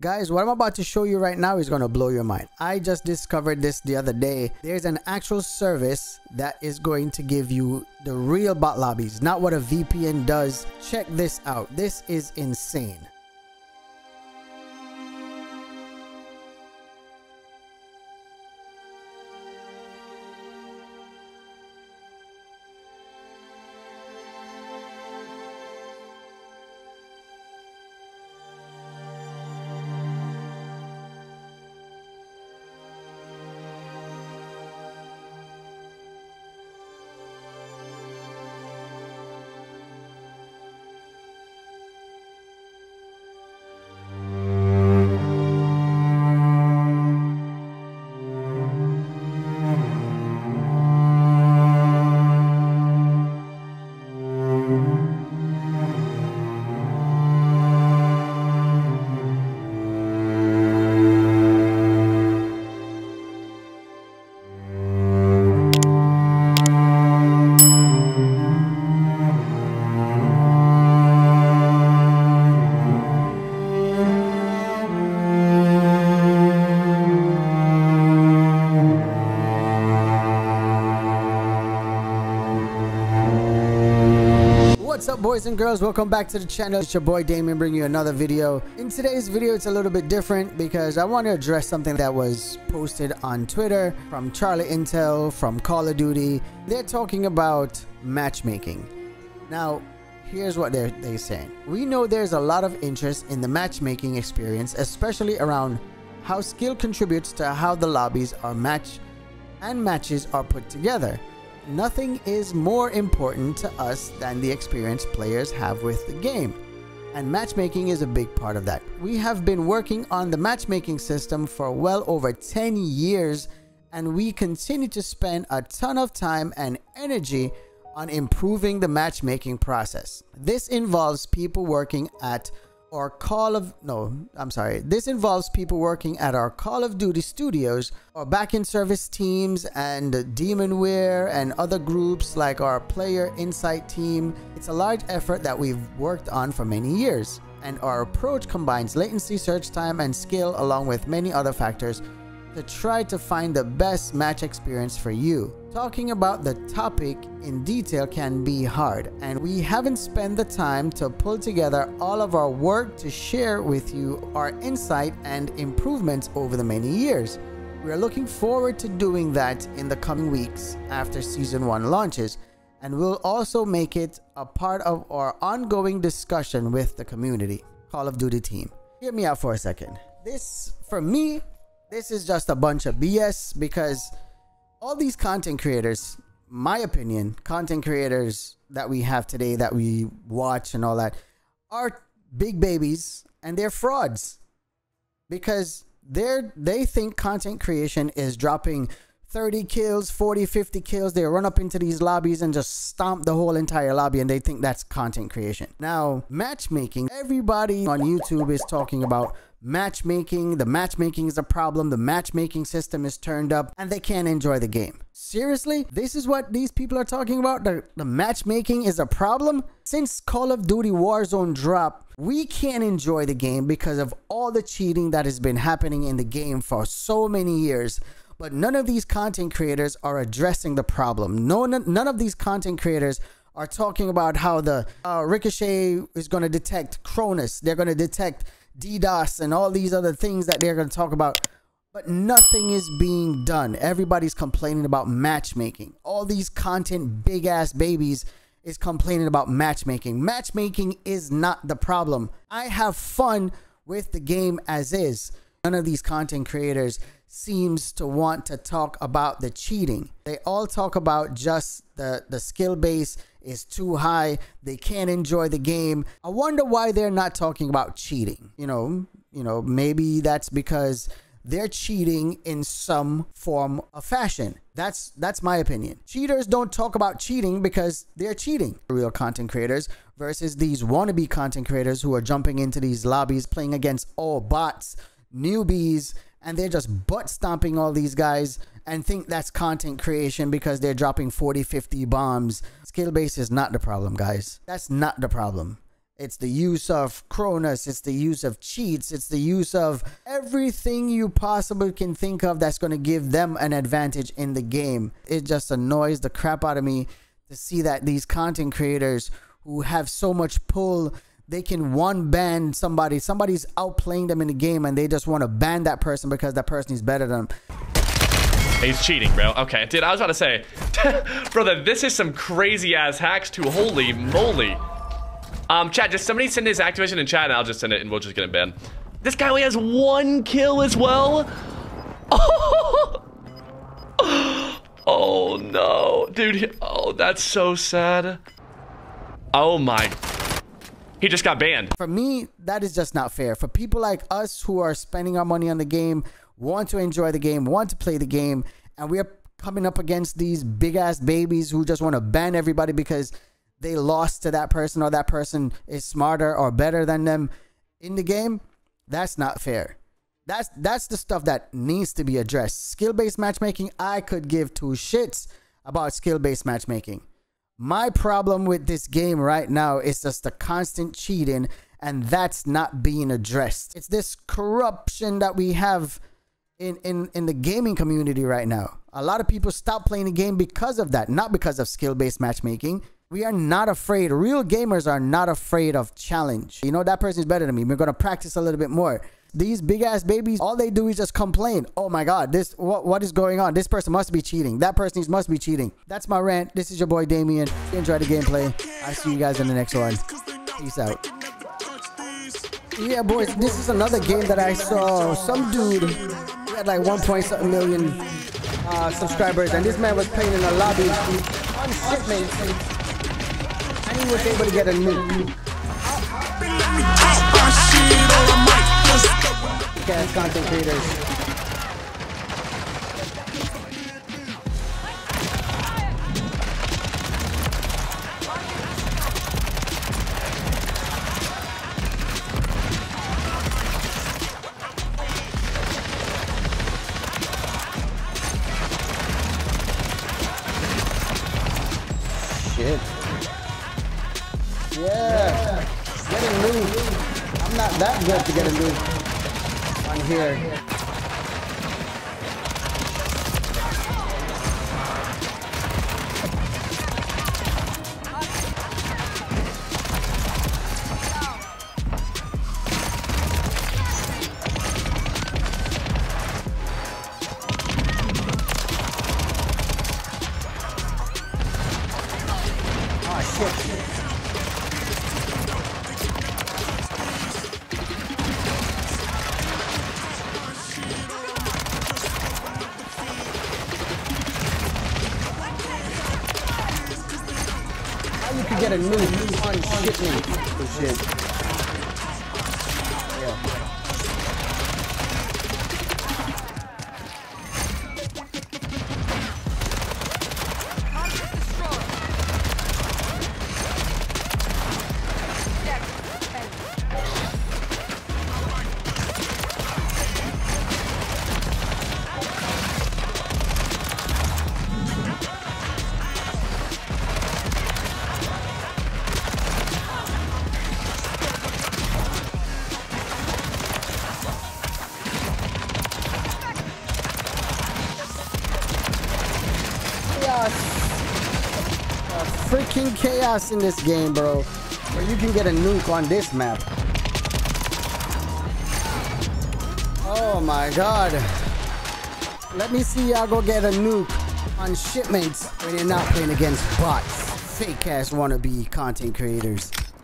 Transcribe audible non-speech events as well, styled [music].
Guys, what I'm about to show you right now is going to blow your mind. I just discovered this the other day. There's an actual service that is going to give you the real bot lobbies, not what a VPN does. Check this out. This is insane. Boys and girls welcome back to the channel. It's your boy Damien bringing you another video. In today's video it's a little bit different because I want to address something that was posted on Twitter from Charlie Intel from Call of Duty. They're talking about matchmaking. Now here's what they're, they're saying. We know there's a lot of interest in the matchmaking experience especially around how skill contributes to how the lobbies are matched and matches are put together nothing is more important to us than the experience players have with the game. And matchmaking is a big part of that. We have been working on the matchmaking system for well over 10 years, and we continue to spend a ton of time and energy on improving the matchmaking process. This involves people working at or Call of no, I'm sorry. This involves people working at our Call of Duty studios or back in service teams and Demonware and other groups like our Player Insight team. It's a large effort that we've worked on for many years, and our approach combines latency, search time, and skill along with many other factors to try to find the best match experience for you. Talking about the topic in detail can be hard, and we haven't spent the time to pull together all of our work to share with you our insight and improvements over the many years. We are looking forward to doing that in the coming weeks after Season 1 launches, and we'll also make it a part of our ongoing discussion with the community. Call of Duty team. Hear me out for a second. This, for me, this is just a bunch of BS because all these content creators, my opinion, content creators that we have today that we watch and all that are big babies and they're frauds because they're they think content creation is dropping 30 kills 40 50 kills they run up into these lobbies and just stomp the whole entire lobby and they think that's content creation. Now matchmaking everybody on youtube is talking about matchmaking. The matchmaking is a problem. The matchmaking system is turned up and they can't enjoy the game. Seriously? This is what these people are talking about? The, the matchmaking is a problem? Since call of duty warzone dropped we can't enjoy the game because of all the cheating that has been happening in the game for so many years but none of these content creators are addressing the problem. No, none of these content creators are talking about how the uh, Ricochet is going to detect Cronus. They're going to detect DDoS and all these other things that they're going to talk about. But nothing is being done. Everybody's complaining about matchmaking. All these content big ass babies is complaining about matchmaking. Matchmaking is not the problem. I have fun with the game as is. None of these content creators seems to want to talk about the cheating. They all talk about just the, the skill base is too high. They can't enjoy the game. I wonder why they're not talking about cheating. You know, you know, maybe that's because they're cheating in some form of fashion. That's that's my opinion. Cheaters don't talk about cheating because they're cheating. Real content creators versus these wannabe content creators who are jumping into these lobbies playing against all bots, newbies, and they're just butt stomping all these guys and think that's content creation because they're dropping 40 50 bombs skill base is not the problem guys that's not the problem It's the use of Cronus. It's the use of cheats. It's the use of everything you possibly can think of that's going to give them an advantage in the game. It just annoys the crap out of me to see that these content creators who have so much pull, they can one ban somebody. Somebody's outplaying them in the game and they just want to ban that person because that person is better than them. He's cheating, bro. Okay, dude, I was about to say, [laughs] brother, this is some crazy ass hacks too. Holy moly. Um, chat, just somebody send his Activision in chat and I'll just send it and we'll just get him banned. This guy only has one kill as well. Oh, [laughs] oh no, dude. Oh, that's so sad. Oh my. He just got banned. For me, that is just not fair. For people like us who are spending our money on the game, want to enjoy the game, want to play the game, and we are coming up against these big ass babies who just want to ban everybody because they lost to that person or that person is smarter or better than them in the game, that's not fair. That's that's the stuff that needs to be addressed. Skill-based matchmaking, I could give two shits about skill-based matchmaking. My problem with this game right now is just the constant cheating and that's not being addressed. It's this corruption that we have in, in, in the gaming community right now. A lot of people stop playing the game because of that, not because of skill-based matchmaking. We are not afraid. Real gamers are not afraid of challenge. You know, that person is better than me. We're going to practice a little bit more. These big ass babies, all they do is just complain. Oh my God, this what what is going on? This person must be cheating. That person must be cheating. That's my rant. This is your boy Damien. Enjoy the gameplay. I'll see you guys in the next one. Peace out. Yeah, boys, this is another game that I saw. Some dude had like 1.7 million uh, subscribers, and this man was playing in a lobby on shipment and he was able to get a nuke. Gas content creators. That good to get a loot on here. Get a nuke on shipment for shit. Freaking chaos in this game, bro. Where you can get a nuke on this map. Oh my god. Let me see y'all go get a nuke on shipments when you're not playing against bots. Fake ass wannabe content creators.